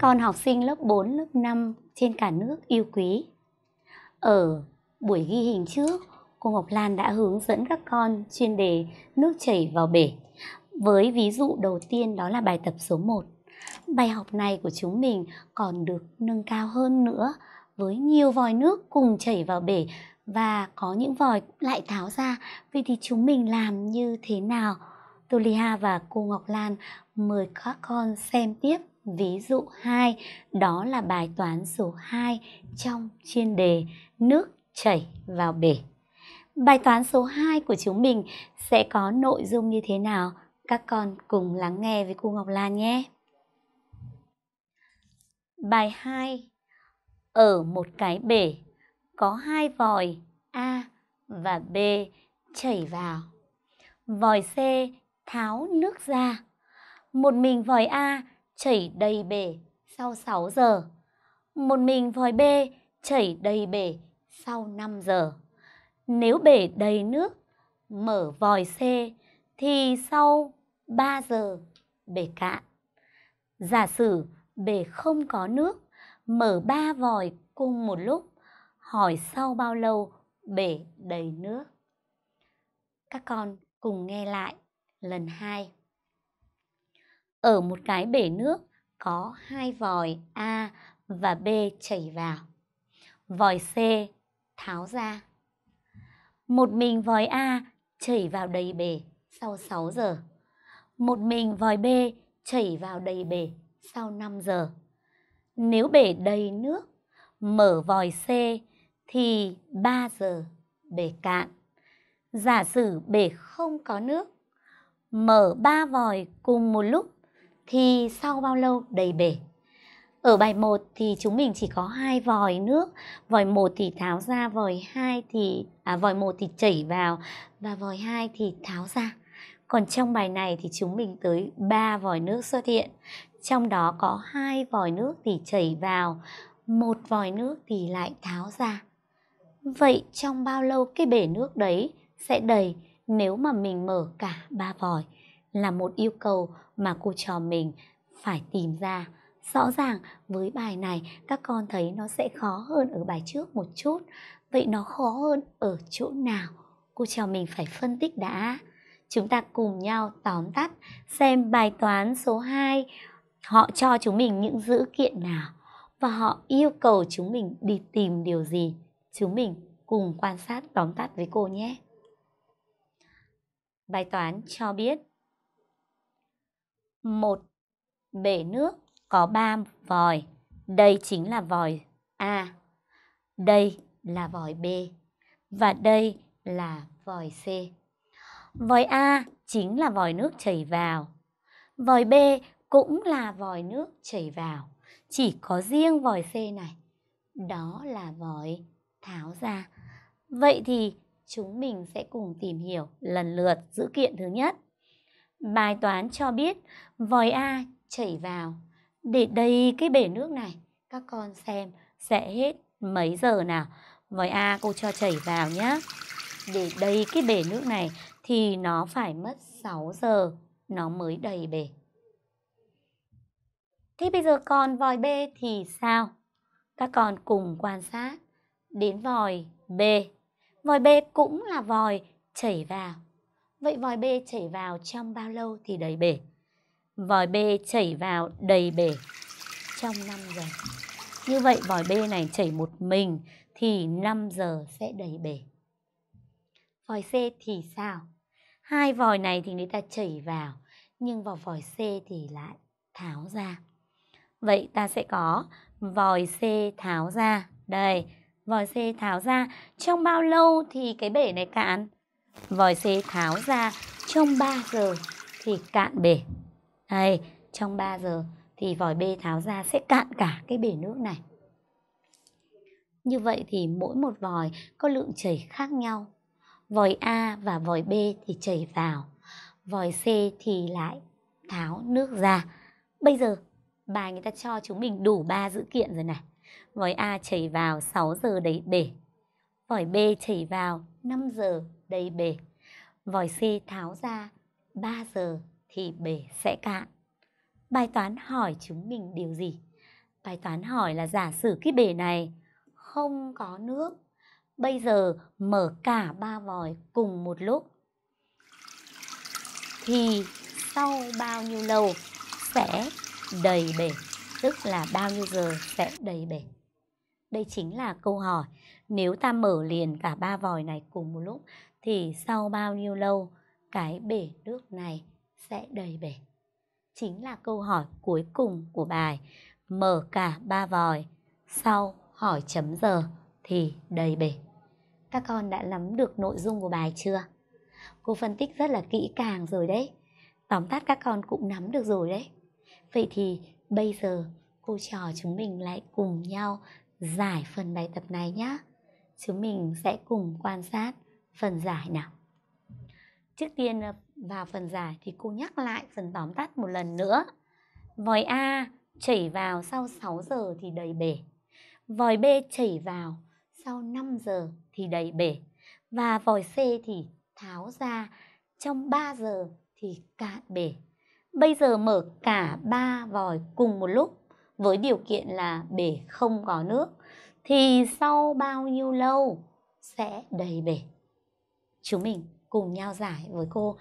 con học sinh lớp 4, lớp 5 trên cả nước yêu quý. Ở buổi ghi hình trước, cô Ngọc Lan đã hướng dẫn các con chuyên đề nước chảy vào bể. Với ví dụ đầu tiên đó là bài tập số 1. Bài học này của chúng mình còn được nâng cao hơn nữa với nhiều vòi nước cùng chảy vào bể và có những vòi lại tháo ra. Vậy thì chúng mình làm như thế nào? Tulia và cô Ngọc Lan mời các con xem tiếp ví dụ 2, đó là bài toán số 2 trong chuyên đề nước chảy vào bể. Bài toán số 2 của chúng mình sẽ có nội dung như thế nào? Các con cùng lắng nghe với cô Ngọc Lan nhé. Bài 2 Ở một cái bể có hai vòi A và B chảy vào. Vòi C tháo nước ra. Một mình vòi A chảy đầy bể sau 6 giờ. Một mình vòi B chảy đầy bể sau 5 giờ. Nếu bể đầy nước, mở vòi C thì sau 3 giờ bể cạn. Giả sử bể không có nước, mở ba vòi cùng một lúc, hỏi sau bao lâu bể đầy nước. Các con cùng nghe lại lần 2. Ở một cái bể nước có hai vòi A và B chảy vào. Vòi C tháo ra. Một mình vòi A chảy vào đầy bể sau 6 giờ. Một mình vòi B chảy vào đầy bể sau 5 giờ. Nếu bể đầy nước, mở vòi C thì 3 giờ bể cạn. Giả sử bể không có nước, mở ba vòi cùng một lúc thì sau bao lâu đầy bể? Ở bài 1 thì chúng mình chỉ có hai vòi nước, vòi 1 thì tháo ra, vòi 2 thì à vòi 1 thì chảy vào và vòi 2 thì tháo ra. Còn trong bài này thì chúng mình tới 3 vòi nước xuất hiện. Trong đó có hai vòi nước thì chảy vào, một vòi nước thì lại tháo ra. Vậy trong bao lâu cái bể nước đấy sẽ đầy nếu mà mình mở cả ba vòi? Là một yêu cầu mà cô trò mình phải tìm ra. Rõ ràng với bài này, các con thấy nó sẽ khó hơn ở bài trước một chút. Vậy nó khó hơn ở chỗ nào? Cô trò mình phải phân tích đã. Chúng ta cùng nhau tóm tắt xem bài toán số 2 họ cho chúng mình những dữ kiện nào và họ yêu cầu chúng mình đi tìm điều gì. Chúng mình cùng quan sát, tóm tắt với cô nhé. Bài toán cho biết một, bể nước có 3 vòi. Đây chính là vòi A. Đây là vòi B. Và đây là vòi C. Vòi A chính là vòi nước chảy vào. Vòi B cũng là vòi nước chảy vào. Chỉ có riêng vòi C này. Đó là vòi tháo ra. Vậy thì chúng mình sẽ cùng tìm hiểu lần lượt dữ kiện thứ nhất. Bài toán cho biết, vòi A chảy vào để đầy cái bể nước này. Các con xem sẽ hết mấy giờ nào. Vòi A cô cho chảy vào nhé. Để đầy cái bể nước này thì nó phải mất 6 giờ, nó mới đầy bể. Thế bây giờ còn vòi B thì sao? Các con cùng quan sát đến vòi B. Vòi B cũng là vòi chảy vào. Vậy vòi B chảy vào trong bao lâu thì đầy bể? Vòi B chảy vào đầy bể trong 5 giờ. Như vậy vòi B này chảy một mình thì 5 giờ sẽ đầy bể. Vòi C thì sao? Hai vòi này thì người ta chảy vào, nhưng vào vòi C thì lại tháo ra. Vậy ta sẽ có vòi C tháo ra. Đây, vòi C tháo ra. Trong bao lâu thì cái bể này cạn? Vòi C tháo ra trong 3 giờ thì cạn bể. Đây, trong 3 giờ thì vòi B tháo ra sẽ cạn cả cái bể nước này. Như vậy thì mỗi một vòi có lượng chảy khác nhau. Vòi A và vòi B thì chảy vào, vòi C thì lại tháo nước ra. Bây giờ bài người ta cho chúng mình đủ 3 dữ kiện rồi này. Vòi A chảy vào 6 giờ đầy bể. Vòi B chảy vào 5 giờ đầy bể. Vòi C tháo ra 3 giờ thì bể sẽ cạn. Bài toán hỏi chúng mình điều gì? Bài toán hỏi là giả sử cái bể này không có nước. Bây giờ mở cả ba vòi cùng một lúc. Thì sau bao nhiêu lâu sẽ đầy bể? Tức là bao nhiêu giờ sẽ đầy bể? Đây chính là câu hỏi. Nếu ta mở liền cả ba vòi này cùng một lúc thì sau bao nhiêu lâu cái bể nước này sẽ đầy bể? Chính là câu hỏi cuối cùng của bài. Mở cả ba vòi, sau hỏi chấm giờ thì đầy bể. Các con đã nắm được nội dung của bài chưa? Cô phân tích rất là kỹ càng rồi đấy. Tóm tắt các con cũng nắm được rồi đấy. Vậy thì bây giờ cô trò chúng mình lại cùng nhau giải phần bài tập này nhé. Chúng mình sẽ cùng quan sát phần giải nào. Trước tiên ờ, vào phần giải thì cô nhắc lại phần tóm tắt một lần nữa. Vòi A chảy vào sau 6 giờ thì đầy bể. Vòi B chảy vào sau 5 giờ thì đầy bể. Và vòi C thì tháo ra trong 3 giờ thì cạn bể. Bây giờ mở cả ba vòi cùng một lúc với điều kiện là bể không có nước thì sau bao nhiêu lâu sẽ đầy bể? Chúng mình cùng nhau giải với cô.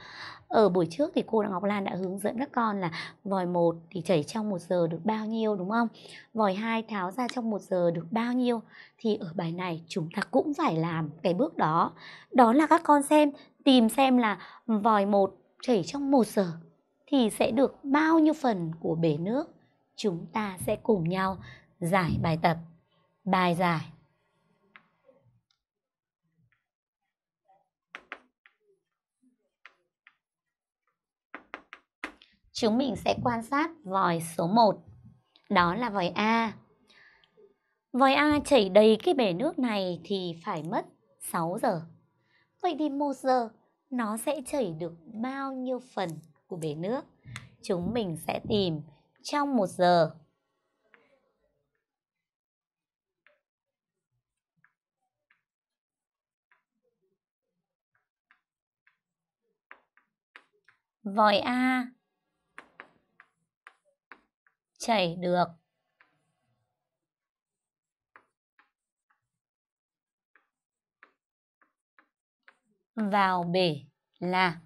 Ở buổi trước thì cô Ngọc Lan đã hướng dẫn các con là vòi 1 thì chảy trong 1 giờ được bao nhiêu đúng không? Vòi 2 tháo ra trong 1 giờ được bao nhiêu? Thì ở bài này chúng ta cũng phải làm cái bước đó. Đó là các con xem, tìm xem là vòi 1 chảy trong 1 giờ thì sẽ được bao nhiêu phần của bể nước. Chúng ta sẽ cùng nhau giải bài tập. Bài giải Chúng mình sẽ quan sát vòi số 1. Đó là vòi A. Vòi A chảy đầy cái bể nước này thì phải mất 6 giờ. Vậy thì 1 giờ, nó sẽ chảy được bao nhiêu phần của bể nước? Chúng mình sẽ tìm trong 1 giờ. Vòi A chảy được vào bể là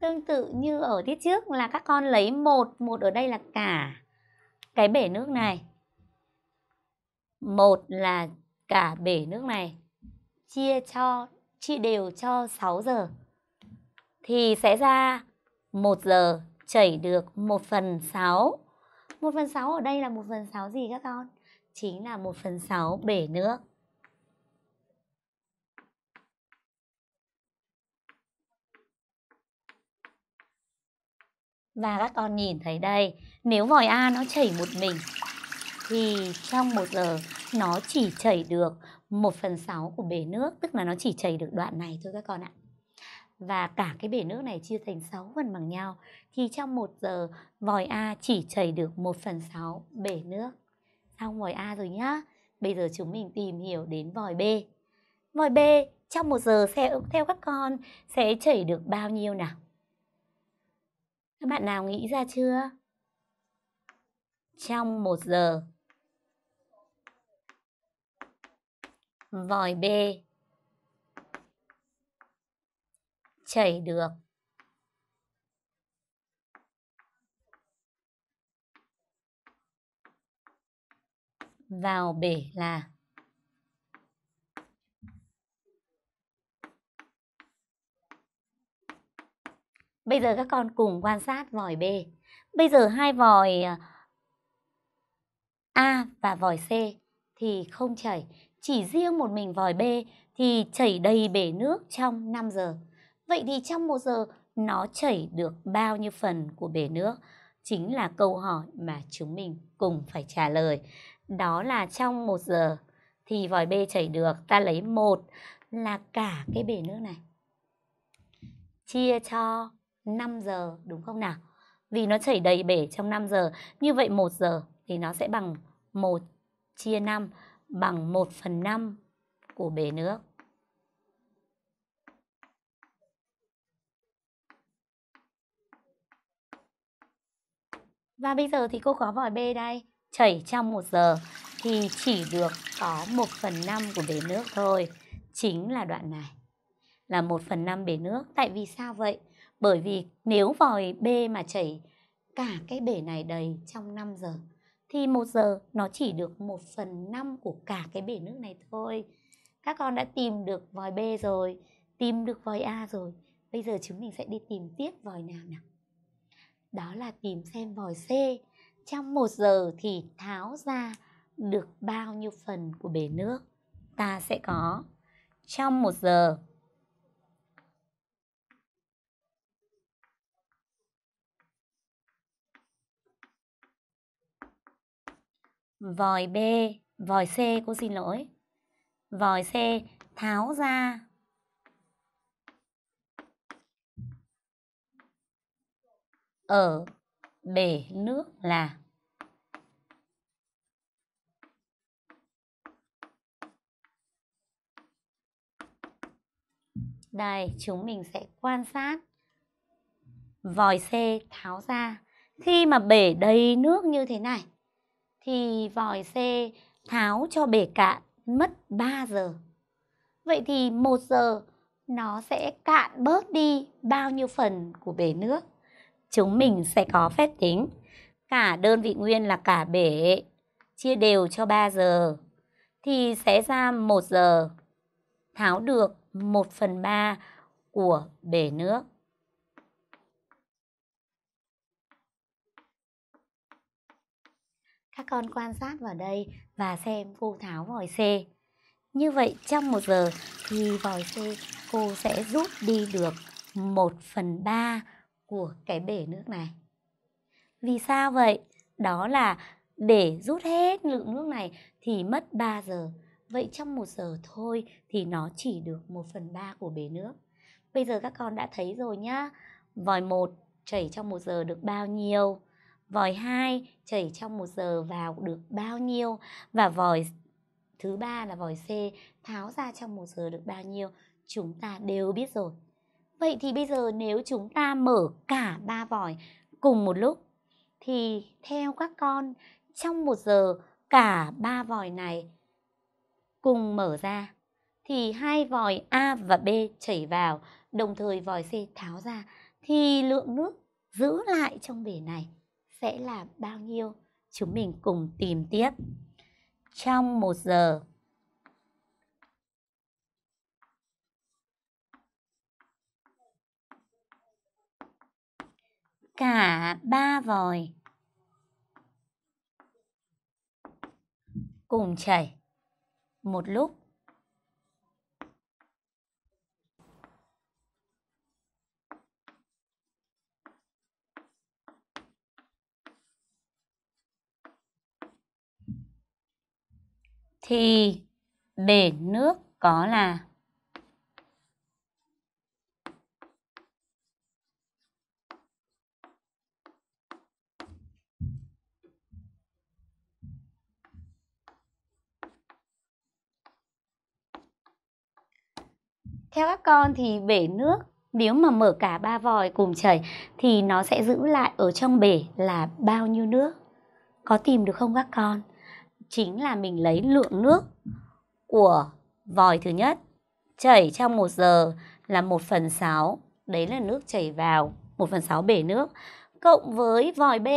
Tương tự như ở tiết trước là các con lấy một, một ở đây là cả cái bể nước này. Một là cả bể nước này chia cho chia đều cho 6 giờ thì sẽ ra 1 giờ chảy được 1 phần 6. 1 phần 6 ở đây là 1 phần 6 gì các con? Chính là 1 phần 6 bể nước. Và các con nhìn thấy đây, nếu vòi A nó chảy một mình thì trong 1 giờ nó chỉ chảy được 1 phần 6 của bể nước, tức là nó chỉ chảy được đoạn này thôi các con ạ. Và cả cái bể nước này chia thành 6 phần bằng nhau thì trong 1 giờ vòi A chỉ chảy được 1 phần 6 bể nước. Xong vòi A rồi nhá. Bây giờ chúng mình tìm hiểu đến vòi B. Vòi B trong 1 giờ sẽ theo các con sẽ chảy được bao nhiêu nào? Các bạn nào nghĩ ra chưa? Trong 1 giờ vòi B chảy được. Vào bể là Bây giờ các con cùng quan sát vòi B. Bây giờ hai vòi A và vòi C thì không chảy chỉ riêng một mình vòi B thì chảy đầy bể nước trong 5 giờ. Vậy thì trong 1 giờ nó chảy được bao nhiêu phần của bể nước? Chính là câu hỏi mà chúng mình cùng phải trả lời. Đó là trong 1 giờ thì vòi B chảy được, ta lấy một là cả cái bể nước này. Chia cho 5 giờ đúng không nào? Vì nó chảy đầy bể trong 5 giờ, như vậy 1 giờ thì nó sẽ bằng 1 chia 5 bằng 1 phần 5 của bể nước. Và bây giờ thì cô có vòi b đây, chảy trong 1 giờ thì chỉ được có 1 phần 5 của bể nước thôi, chính là đoạn này. Là 1 phần 5 bể nước, tại vì sao vậy? Bởi vì nếu vòi B mà chảy cả cái bể này đầy trong 5 giờ thì một giờ nó chỉ được 1 phần 5 của cả cái bể nước này thôi. Các con đã tìm được vòi B rồi, tìm được vòi A rồi. Bây giờ chúng mình sẽ đi tìm tiếp vòi nào nào. Đó là tìm xem vòi C trong một giờ thì tháo ra được bao nhiêu phần của bể nước. Ta sẽ có trong một giờ vòi B, vòi C cô xin lỗi. Vòi C tháo ra ở bể nước là Đây, chúng mình sẽ quan sát vòi C tháo ra. Khi mà bể đầy nước như thế này thì vòi xe tháo cho bể cạn mất 3 giờ. Vậy thì 1 giờ nó sẽ cạn bớt đi bao nhiêu phần của bể nước? Chúng mình sẽ có phép tính. Cả đơn vị nguyên là cả bể chia đều cho 3 giờ thì sẽ ra 1 giờ tháo được 1 phần 3 của bể nước. Các con quan sát vào đây và xem cô tháo vòi C. Như vậy, trong một giờ thì vòi C cô sẽ rút đi được 1 phần 3 của cái bể nước này. Vì sao vậy? Đó là để rút hết lượng nước này thì mất 3 giờ. Vậy trong một giờ thôi thì nó chỉ được 1 phần 3 của bể nước. Bây giờ các con đã thấy rồi nhá. Vòi 1 chảy trong một giờ được bao nhiêu? Vòi 2 chảy trong một giờ vào được bao nhiêu? Và vòi thứ ba là vòi C tháo ra trong một giờ được bao nhiêu? Chúng ta đều biết rồi. Vậy thì bây giờ nếu chúng ta mở cả ba vòi cùng một lúc, thì theo các con, trong một giờ cả ba vòi này cùng mở ra, thì hai vòi A và B chảy vào, đồng thời vòi C tháo ra, thì lượng nước giữ lại trong bể này sẽ là bao nhiêu? Chúng mình cùng tìm tiếp. Trong một giờ cả ba vòi cùng chảy một lúc thì bể nước có là Theo các con thì bể nước, nếu mà mở cả ba vòi cùng chảy thì nó sẽ giữ lại ở trong bể là bao nhiêu nước? Có tìm được không các con? Chính là mình lấy lượng nước của vòi thứ nhất chảy trong 1 giờ là 1 phần 6. Đấy là nước chảy vào 1 phần 6 bể nước. Cộng với vòi B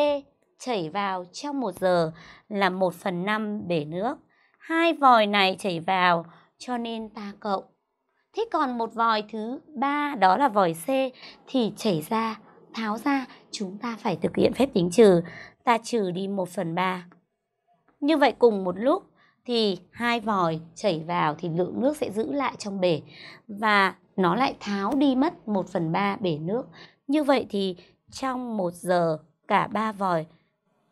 chảy vào trong 1 giờ là 1 phần 5 bể nước. Hai vòi này chảy vào cho nên ta cộng Thế còn một vòi thứ ba đó là vòi C thì chảy ra, tháo ra chúng ta phải thực hiện phép tính trừ. Ta trừ đi 1 phần 3. Như vậy cùng một lúc thì hai vòi chảy vào thì lượng nước sẽ giữ lại trong bể và nó lại tháo đi mất 1 phần 3 bể nước. Như vậy thì trong 1 giờ cả ba vòi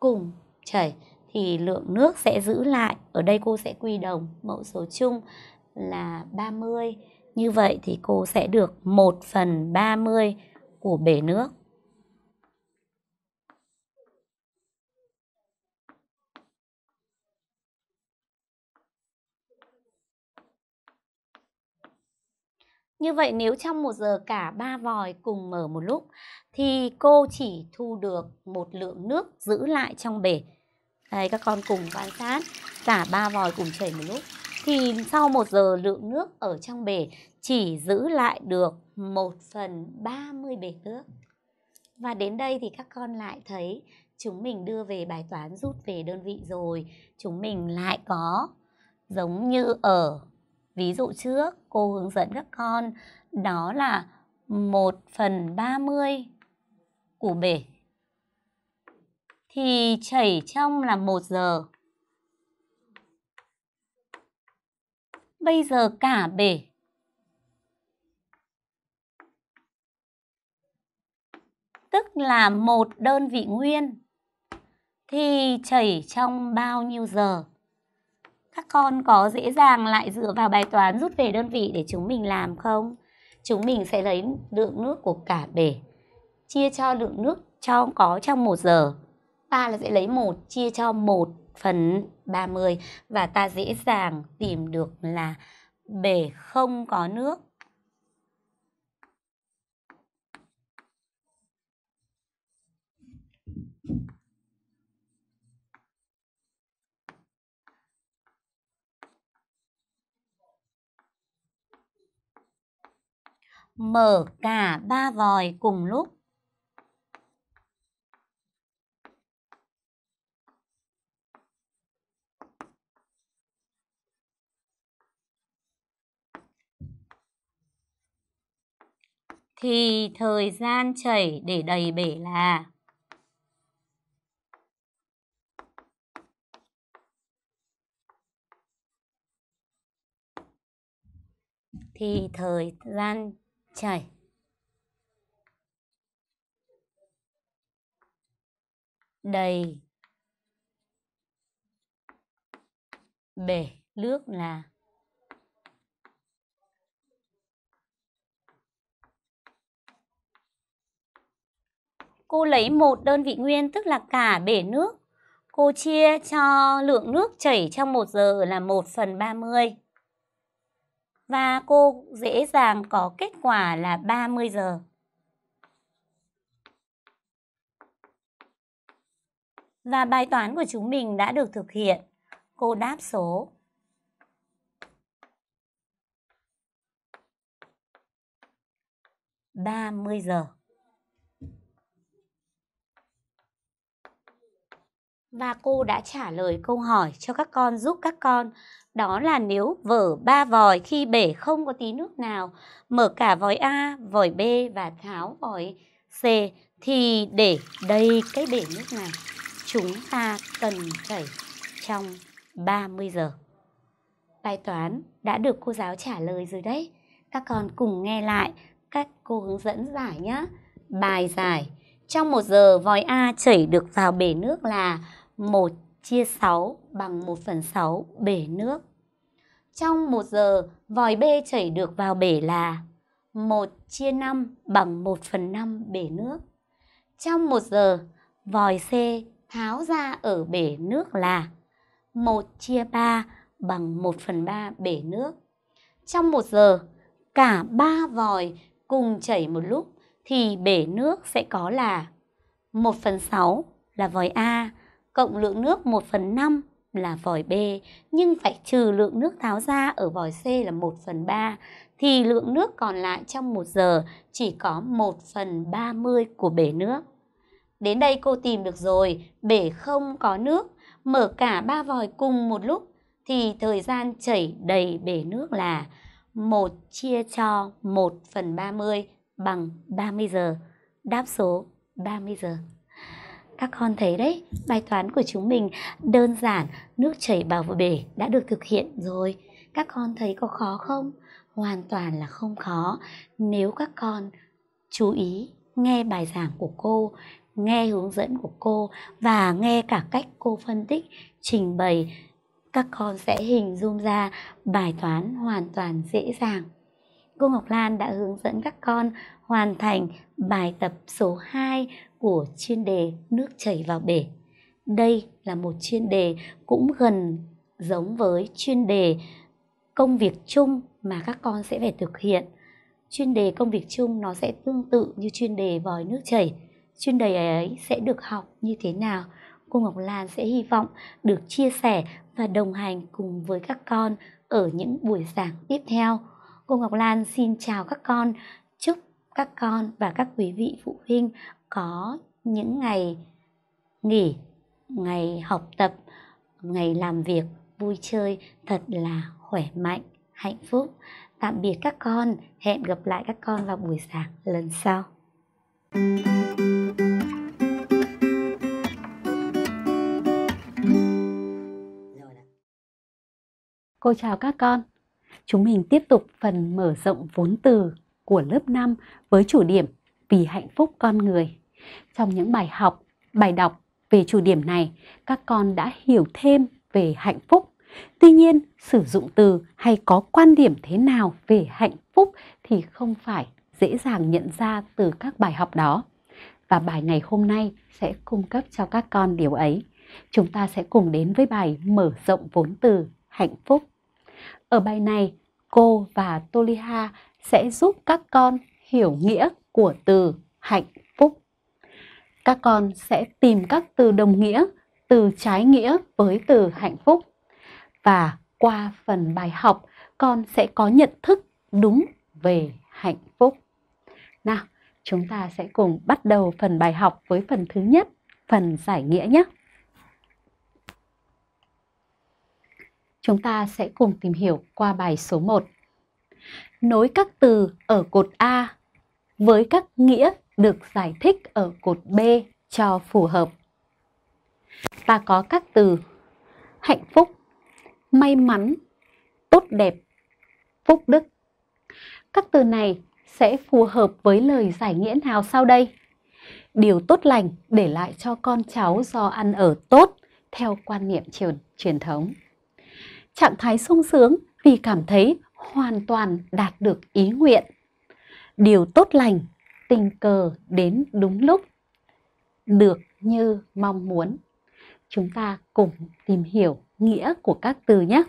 cùng chảy thì lượng nước sẽ giữ lại. Ở đây cô sẽ quy đồng mẫu số chung là 30 như vậy thì cô sẽ được 1 phần 30 của bể nước. Như vậy nếu trong một giờ cả ba vòi cùng mở một lúc thì cô chỉ thu được một lượng nước giữ lại trong bể. Đây các con cùng quan sát, cả ba vòi cùng chảy một lúc thì sau một giờ lượng nước ở trong bể chỉ giữ lại được 1 phần 30 bể nước. Và đến đây thì các con lại thấy chúng mình đưa về bài toán rút về đơn vị rồi. Chúng mình lại có giống như ở ví dụ trước, cô hướng dẫn các con, đó là 1 phần 30 của bể thì chảy trong là 1 giờ. Bây giờ cả bể tức là một đơn vị nguyên thì chảy trong bao nhiêu giờ? Các con có dễ dàng lại dựa vào bài toán rút về đơn vị để chúng mình làm không? Chúng mình sẽ lấy lượng nước của cả bể, chia cho lượng nước cho, có trong một giờ. Ta là sẽ lấy một, chia cho một phần 30 và ta dễ dàng tìm được là bể không có nước mở cả ba vòi cùng lúc. Thì thời gian chảy để đầy bể là thì thời gian chảy đầy bể nước là cô lấy một đơn vị nguyên, tức là cả bể nước. Cô chia cho lượng nước chảy trong một giờ là 1 phần 30 và cô dễ dàng có kết quả là 30 giờ. Và bài toán của chúng mình đã được thực hiện. Cô đáp số ba mươi giờ. Và cô đã trả lời câu hỏi cho các con giúp các con đó là nếu vở ba vòi khi bể không có tí nước nào, mở cả vòi A, vòi B và tháo vòi C thì để đầy cái bể nước này chúng ta cần chảy trong 30 giờ. Bài toán đã được cô giáo trả lời rồi đấy. Các con cùng nghe lại các cô hướng dẫn giải nhé. Bài giải Trong một giờ vòi A chảy được vào bể nước là 1 chia 6 bằng 1 phần 6 bể nước. Trong 1 giờ, vòi bê chảy được vào bể là 1 chia 5 bằng 1 phần 5 bể nước. Trong 1 giờ, vòi C tháo ra ở bể nước là 1 chia 3 bằng 1 phần 3 bể nước. Trong 1 giờ, cả 3 vòi cùng chảy một lúc thì bể nước sẽ có là 1 phần 6 là vòi A cộng lượng nước 1 phần 5 là vòi B nhưng phải trừ lượng nước tháo ra ở vòi C là 1 phần 3 thì lượng nước còn lại trong 1 giờ chỉ có 1 phần 30 của bể nước. Đến đây cô tìm được rồi, bể không có nước, mở cả ba vòi cùng một lúc thì thời gian chảy đầy bể nước là 1 chia cho 1 phần 30 bằng 30 giờ. Đáp số 30 giờ. Các con thấy đấy, bài toán của chúng mình đơn giản, nước chảy vào bể đã được thực hiện rồi. Các con thấy có khó không? Hoàn toàn là không khó nếu các con chú ý nghe bài giảng của cô, nghe hướng dẫn của cô và nghe cả cách cô phân tích, trình bày các con sẽ hình dung ra bài toán hoàn toàn dễ dàng. Cô Ngọc Lan đã hướng dẫn các con hoàn thành bài tập số 2 của chuyên đề nước chảy vào bể. Đây là một chuyên đề cũng gần giống với chuyên đề công việc chung mà các con sẽ phải thực hiện. chuyên đề công việc chung nó sẽ tương tự như chuyên đề vòi nước chảy. Chuyên đề ấy sẽ được học như thế nào? Cô Ngọc Lan sẽ hy vọng được chia sẻ và đồng hành cùng với các con ở những buổi giảng tiếp theo. Cô Ngọc Lan xin chào các con, các con và các quý vị phụ huynh có những ngày nghỉ, ngày học tập, ngày làm việc vui chơi thật là khỏe mạnh, hạnh phúc. Tạm biệt các con, hẹn gặp lại các con vào buổi sáng lần sau. Cô chào các con. Chúng mình tiếp tục phần mở rộng vốn từ của lớp 5 với chủ điểm vì hạnh phúc con người. Trong những bài học, bài đọc về chủ điểm này, các con đã hiểu thêm về hạnh phúc. Tuy nhiên, sử dụng từ hay có quan điểm thế nào về hạnh phúc thì không phải dễ dàng nhận ra từ các bài học đó. Và bài ngày hôm nay sẽ cung cấp cho các con điều ấy. Chúng ta sẽ cùng đến với bài mở rộng vốn từ hạnh phúc. Ở bài này, cô và Toliha sẽ giúp các con hiểu nghĩa của từ hạnh phúc. Các con sẽ tìm các từ đồng nghĩa, từ trái nghĩa với từ hạnh phúc. Và qua phần bài học, con sẽ có nhận thức đúng về hạnh phúc. Nào, chúng ta sẽ cùng bắt đầu phần bài học với phần thứ nhất, phần giải nghĩa nhé. Chúng ta sẽ cùng tìm hiểu qua bài số 1. Nối các từ ở cột A với các nghĩa được giải thích ở cột B cho phù hợp. Ta có các từ hạnh phúc, may mắn, tốt đẹp, phúc đức. Các từ này sẽ phù hợp với lời giải nghĩa nào sau đây? Điều tốt lành để lại cho con cháu do ăn ở tốt theo quan niệm truyền, truyền thống. Trạng thái sung sướng vì cảm thấy hoàn toàn đạt được ý nguyện. Điều tốt lành, tình cờ đến đúng lúc, được như mong muốn. Chúng ta cùng tìm hiểu nghĩa của các từ nhé.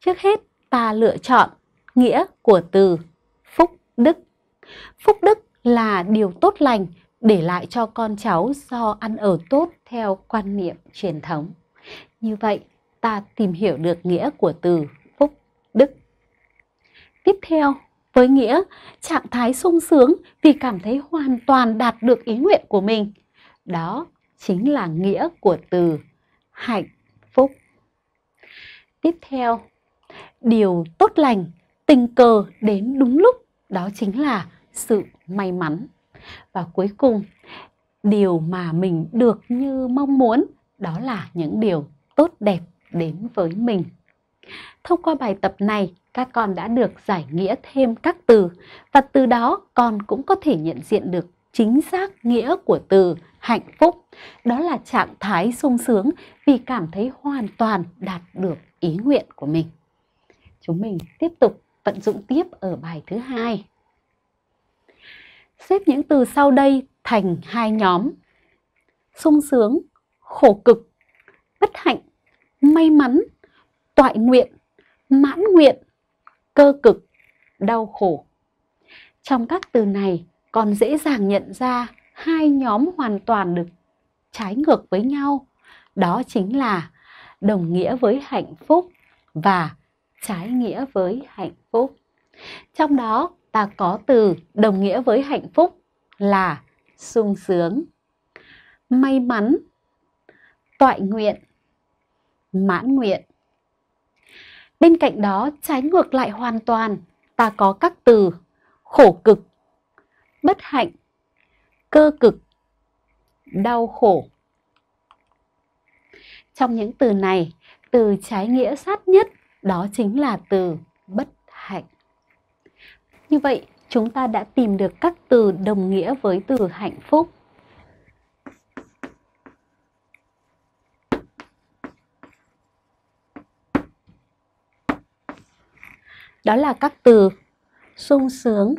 Trước hết, ta lựa chọn nghĩa của từ phúc đức. Phúc đức là điều tốt lành để lại cho con cháu do ăn ở tốt theo quan niệm truyền thống. Như vậy, ta tìm hiểu được nghĩa của từ. Tiếp theo, với nghĩa trạng thái sung sướng vì cảm thấy hoàn toàn đạt được ý nguyện của mình. Đó chính là nghĩa của từ hạnh phúc. Tiếp theo, điều tốt lành, tình cờ đến đúng lúc, đó chính là sự may mắn. Và cuối cùng, điều mà mình được như mong muốn, đó là những điều tốt đẹp đến với mình. Thông qua bài tập này, các con đã được giải nghĩa thêm các từ và từ đó con cũng có thể nhận diện được chính xác nghĩa của từ hạnh phúc. Đó là trạng thái sung sướng vì cảm thấy hoàn toàn đạt được ý nguyện của mình. Chúng mình tiếp tục vận dụng tiếp ở bài thứ hai. Xếp những từ sau đây thành hai nhóm. Sung sướng, khổ cực, bất hạnh, may mắn, toại nguyện, mãn nguyện, cơ cực, đau khổ. Trong các từ này còn dễ dàng nhận ra hai nhóm hoàn toàn được trái ngược với nhau. Đó chính là đồng nghĩa với hạnh phúc và trái nghĩa với hạnh phúc. Trong đó ta có từ đồng nghĩa với hạnh phúc là sung sướng, may mắn, toại nguyện, mãn nguyện. Bên cạnh đó, trái ngược lại hoàn toàn, ta có các từ khổ cực, bất hạnh, cơ cực, đau khổ. Trong những từ này, từ trái nghĩa sát nhất đó chính là từ bất hạnh. Như vậy, chúng ta đã tìm được các từ đồng nghĩa với từ hạnh phúc. Đó là các từ sung sướng,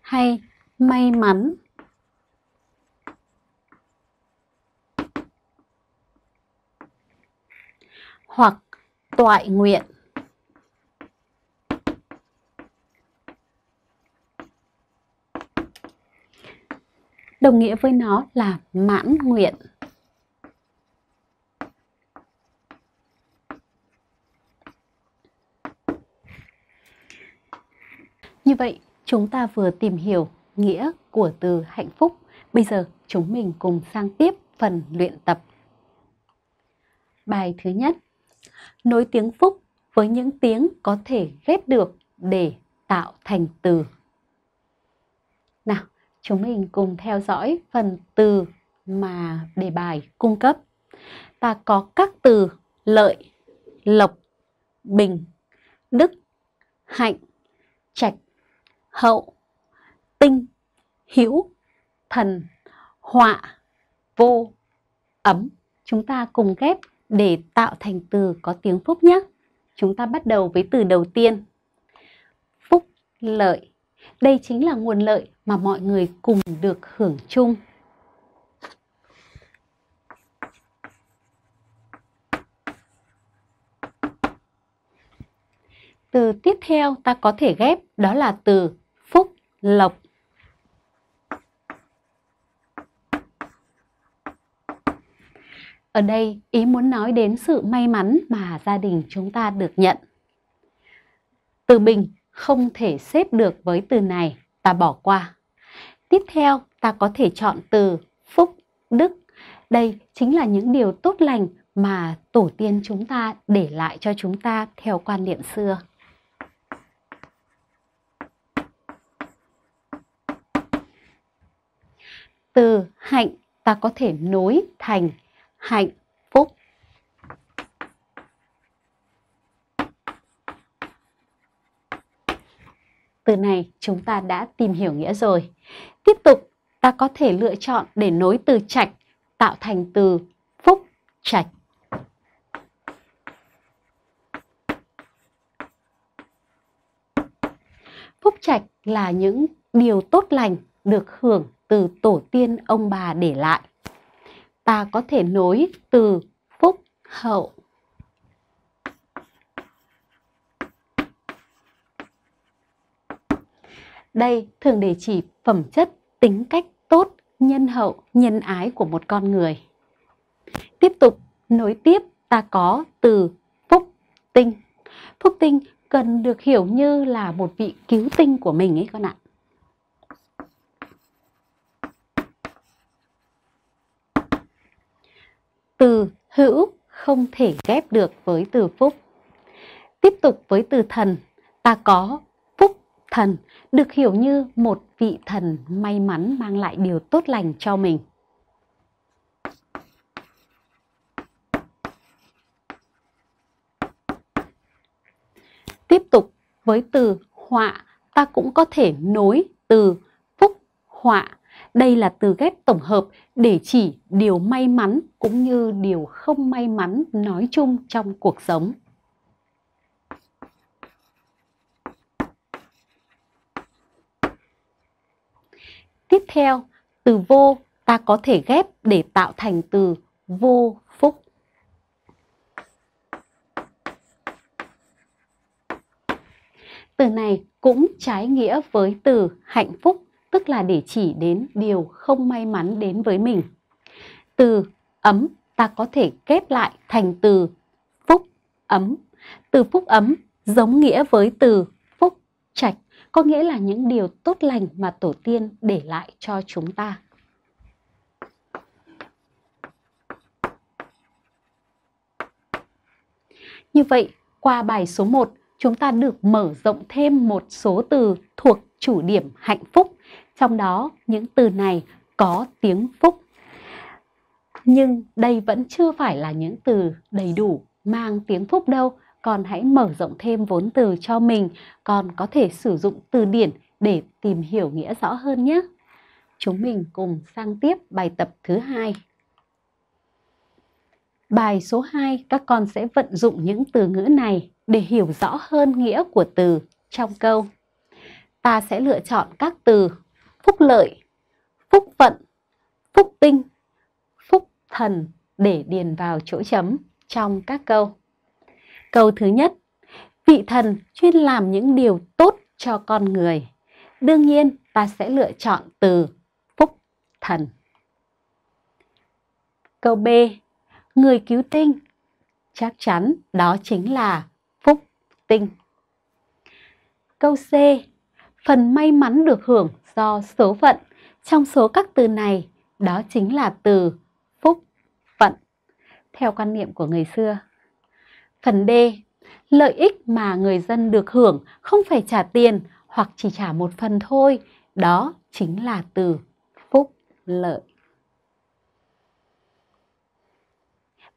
hay may mắn hoặc toại nguyện. Đồng nghĩa với nó là mãn nguyện. Như vậy, chúng ta vừa tìm hiểu nghĩa của từ hạnh phúc. Bây giờ chúng mình cùng sang tiếp phần luyện tập. Bài thứ nhất, nối tiếng phúc với những tiếng có thể ghép được để tạo thành từ. Nào, chúng mình cùng theo dõi phần từ mà đề bài cung cấp. Ta có các từ lợi, lộc, bình, đức, hạnh, trạch, hậu, tinh, hữu, thần, họa, vô, ấm. Chúng ta cùng ghép để tạo thành từ có tiếng phúc nhé. Chúng ta bắt đầu với từ đầu tiên. Phúc lợi. Đây chính là nguồn lợi mà mọi người cùng được hưởng chung. Từ tiếp theo ta có thể ghép đó là từ lộc. Ở đây ý muốn nói đến sự may mắn mà gia đình chúng ta được nhận. Từ bình không thể xếp được với từ này, ta bỏ qua. Tiếp theo, ta có thể chọn từ phúc, đức. Đây chính là những điều tốt lành mà tổ tiên chúng ta để lại cho chúng ta theo quan niệm xưa. Từ hạnh ta có thể nối thành hạnh phúc. Từ này chúng ta đã tìm hiểu nghĩa rồi. Tiếp tục, ta có thể lựa chọn để nối từ trạch tạo thành từ phúc trạch. Phúc trạch là những điều tốt lành được hưởng từ tổ tiên ông bà để lại ta có thể nối từ phúc hậu. Đây thường để chỉ phẩm chất, tính cách tốt, nhân hậu, nhân ái của một con người. Tiếp tục, nối tiếp ta có từ phúc tinh. Phúc tinh cần được hiểu như là một vị cứu tinh của mình ấy con ạ. Từ hữu không thể ghép được với từ phúc. Tiếp tục với từ thần, ta có phúc thần, được hiểu như một vị thần may mắn mang lại điều tốt lành cho mình. Tiếp tục với từ họa, ta cũng có thể nối từ phúc họa đây là từ ghép tổng hợp để chỉ điều may mắn cũng như điều không may mắn nói chung trong cuộc sống. Tiếp theo, từ vô ta có thể ghép để tạo thành từ vô phúc. Từ này cũng trái nghĩa với từ hạnh phúc tức là để chỉ đến điều không may mắn đến với mình. Từ ấm ta có thể kết lại thành từ phúc ấm. Từ phúc ấm giống nghĩa với từ phúc trạch, có nghĩa là những điều tốt lành mà tổ tiên để lại cho chúng ta. Như vậy, qua bài số 1, chúng ta được mở rộng thêm một số từ thuộc chủ điểm hạnh phúc trong đó những từ này có tiếng phúc. Nhưng đây vẫn chưa phải là những từ đầy đủ mang tiếng phúc đâu, còn hãy mở rộng thêm vốn từ cho mình, còn có thể sử dụng từ điển để tìm hiểu nghĩa rõ hơn nhé. Chúng mình cùng sang tiếp bài tập thứ hai. Bài số 2 các con sẽ vận dụng những từ ngữ này để hiểu rõ hơn nghĩa của từ trong câu. Ta sẽ lựa chọn các từ phúc lợi, phúc vận, phúc tinh, phúc thần để điền vào chỗ chấm trong các câu. Câu thứ nhất, vị thần chuyên làm những điều tốt cho con người. Đương nhiên ta sẽ lựa chọn từ phúc thần. Câu B, người cứu tinh. Chắc chắn đó chính là phúc tinh. Câu C, phần may mắn được hưởng do số phận. Trong số các từ này, đó chính là từ phúc phận, theo quan niệm của người xưa. Phần D, lợi ích mà người dân được hưởng không phải trả tiền hoặc chỉ trả một phần thôi, đó chính là từ phúc lợi.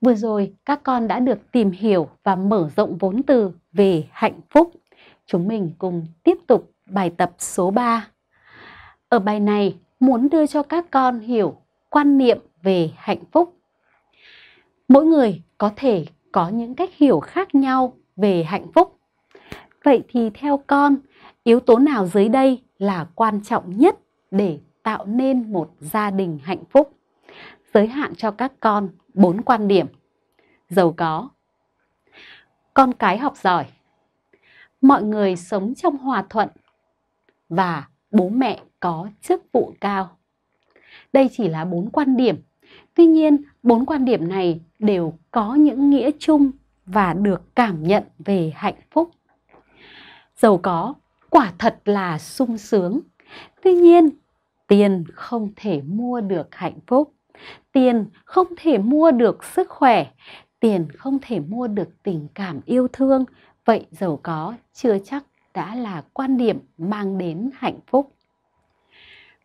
Vừa rồi các con đã được tìm hiểu và mở rộng vốn từ về hạnh phúc. Chúng mình cùng tiếp tục bài tập số 3. Ở bài này muốn đưa cho các con hiểu quan niệm về hạnh phúc. Mỗi người có thể có những cách hiểu khác nhau về hạnh phúc. Vậy thì theo con, yếu tố nào dưới đây là quan trọng nhất để tạo nên một gia đình hạnh phúc? Giới hạn cho các con bốn quan điểm. Giàu có, con cái học giỏi, mọi người sống trong hòa thuận và bố mẹ có chức vụ cao. Đây chỉ là bốn quan điểm. Tuy nhiên, bốn quan điểm này đều có những nghĩa chung và được cảm nhận về hạnh phúc. Giàu có quả thật là sung sướng. Tuy nhiên, tiền không thể mua được hạnh phúc. Tiền không thể mua được sức khỏe, tiền không thể mua được tình cảm yêu thương. Vậy giàu có chưa chắc đã là quan điểm mang đến hạnh phúc.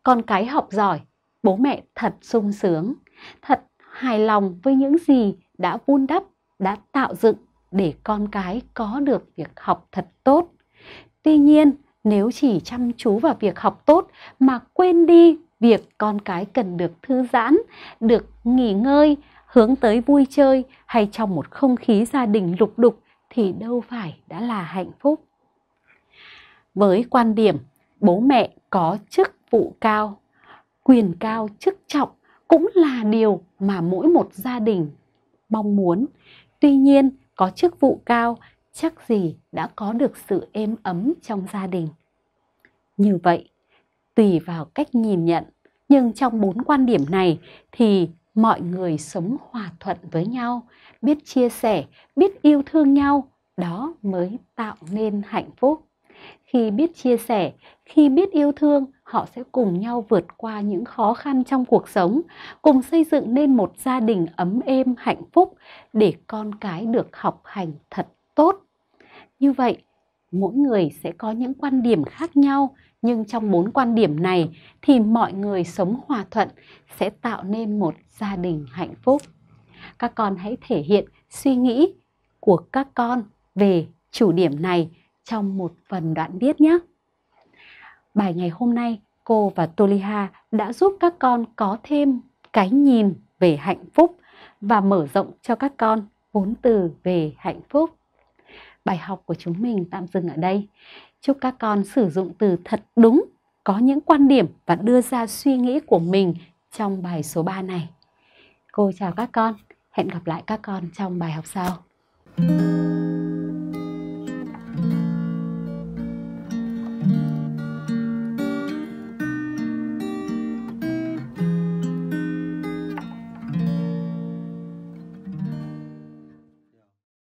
Con cái học giỏi, bố mẹ thật sung sướng, thật hài lòng với những gì đã vun đắp, đã tạo dựng để con cái có được việc học thật tốt. Tuy nhiên, nếu chỉ chăm chú vào việc học tốt mà quên đi việc con cái cần được thư giãn, được nghỉ ngơi, hướng tới vui chơi hay trong một không khí gia đình lục đục thì đâu phải đã là hạnh phúc. Với quan điểm bố mẹ có chức vụ cao, quyền cao chức trọng cũng là điều mà mỗi một gia đình mong muốn. Tuy nhiên, có chức vụ cao chắc gì đã có được sự êm ấm trong gia đình. Như vậy, tùy vào cách nhìn nhận, nhưng trong bốn quan điểm này thì mọi người sống hòa thuận với nhau, biết chia sẻ, biết yêu thương nhau, đó mới tạo nên hạnh phúc. Khi biết chia sẻ, khi biết yêu thương, họ sẽ cùng nhau vượt qua những khó khăn trong cuộc sống, cùng xây dựng nên một gia đình ấm êm hạnh phúc để con cái được học hành thật tốt. Như vậy, mỗi người sẽ có những quan điểm khác nhau, nhưng trong bốn quan điểm này thì mọi người sống hòa thuận sẽ tạo nên một gia đình hạnh phúc. Các con hãy thể hiện suy nghĩ của các con về chủ điểm này trong một phần đoạn viết nhé. Bài ngày hôm nay, cô và Toliha đã giúp các con có thêm cái nhìn về hạnh phúc và mở rộng cho các con vốn từ về hạnh phúc. Bài học của chúng mình tạm dừng ở đây. Chúc các con sử dụng từ thật đúng, có những quan điểm và đưa ra suy nghĩ của mình trong bài số 3 này. Cô chào các con, hẹn gặp lại các con trong bài học sau. Thank you